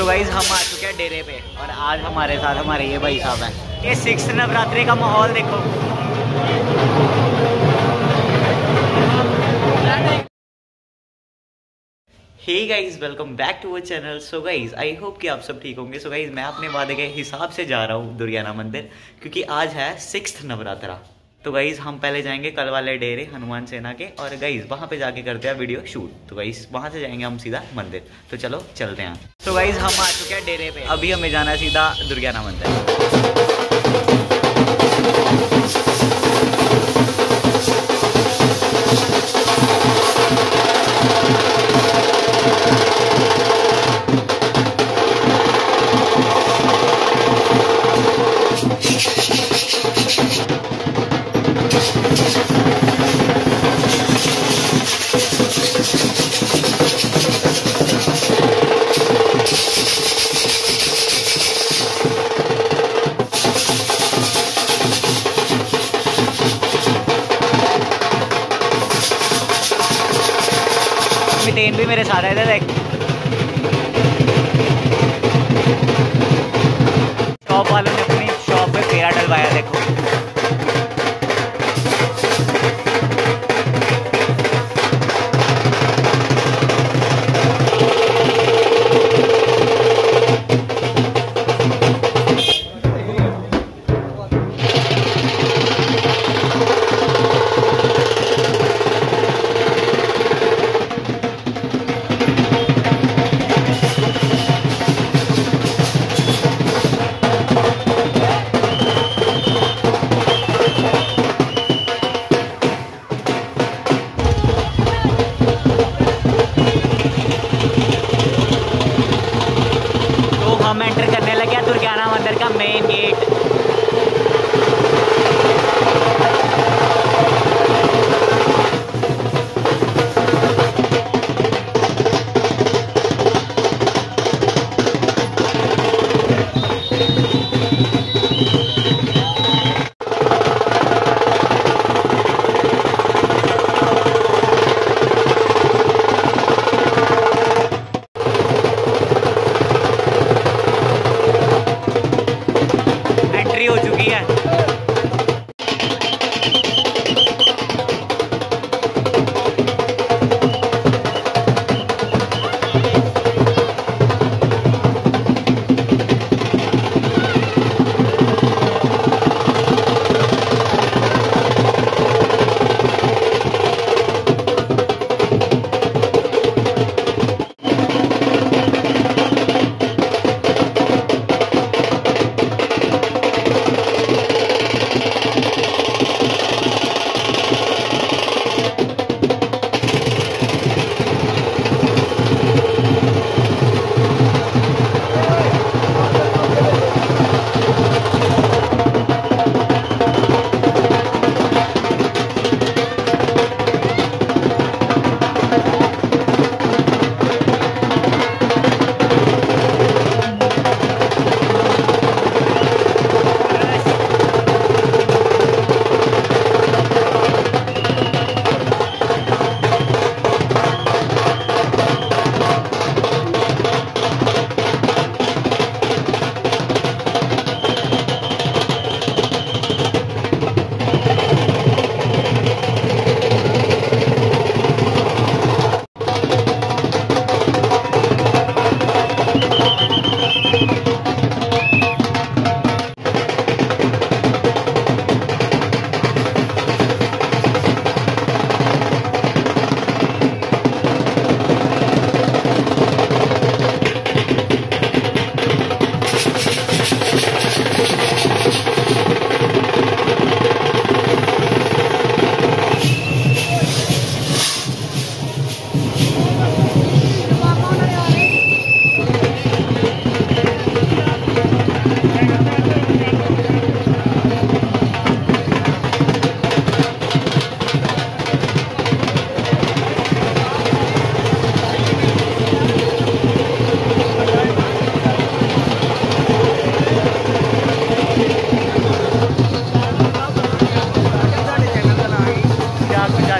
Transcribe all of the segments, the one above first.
तो गाइज़ हम आ चुके हैं डेरे पे और आज हमारे साथ हमारे ये भाई साहब हैं। ये सिक्स नवरात्रि का माहौल देखो। Hey guys welcome back to our channel so guys I hope कि आप सब ठीक होंगे। सो so गाइज़ मैं अपने वादे के हिसाब से जा रहा हूँ दुर्गियाना मंदिर, क्योंकि आज है सिक्स नवरात्रा। तो गाइज़ हम पहले जाएँगे कल वाले डेरे, हनुमान सेना के, और गाइज़ वहाँ पे जाके करते हैं वीडियो शूट तो गाइज़ वहाँ से जाएँगे हम सीधा मंदिर. तो चलो, चलते हैं. तो गाइज़ हम आ चुके हैं डेरे पे. अभी हमें जाना है सीधा दुर्गाना मंदिर. मेरे साथ है देख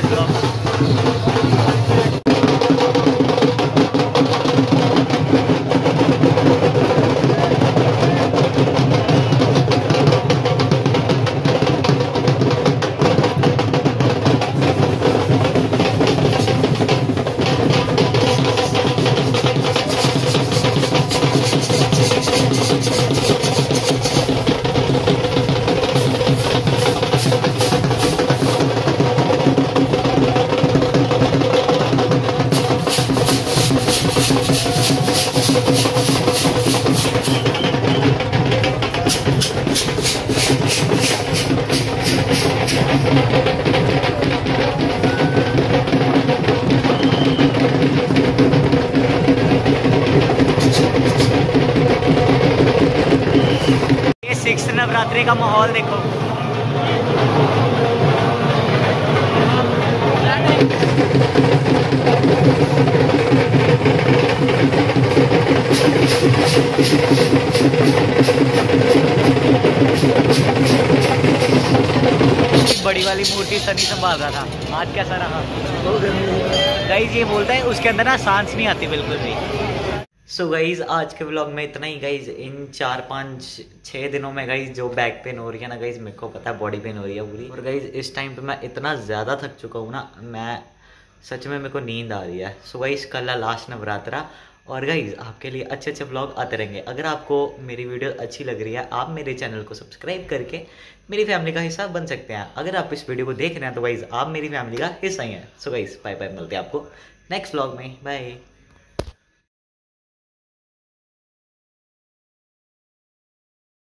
ですよ。नवरात्रि का माहौल देखो। बड़ी वाली मूर्ति सनी संभाल रहा था। आज कैसा रहा? गाइज़ ये बोलता है, उसके अंदर ना सांस नहीं आती बिल्कुल भी। सो so गाइज़ आज के ब्लॉग में इतना ही गाइज़ इन चार, पाँच छः दिनों में गाइज़ जो बैक पेन हो रही है ना गाइज़ मेरे को पता है बॉडी पेन हो रही है पूरी. और गाइज़ इस टाइम पे मैं इतना ज़्यादा थक चुका हूँ ना, मैं सच में मेरे को नींद आ रही है. सो so गाइज़ कल लास्ट नवरात्रा. और गाइज़ आपके लिए अच्छे अच्छे ब्लॉग आते रहेंगे. अगर आपको मेरी वीडियो अच्छी लग रही है, आप मेरे चैनल को सब्सक्राइब करके मेरी फैमिली का हिस्सा बन सकते हैं. अगर आप इस वीडियो को देख रहे हैं तो गाइज़ आप मेरी फैमिली का हिस्सा ही हैं. सो गाइज़ बाय बाय मिलते हैं आपको नेक्स्ट ब्लॉग में. बाय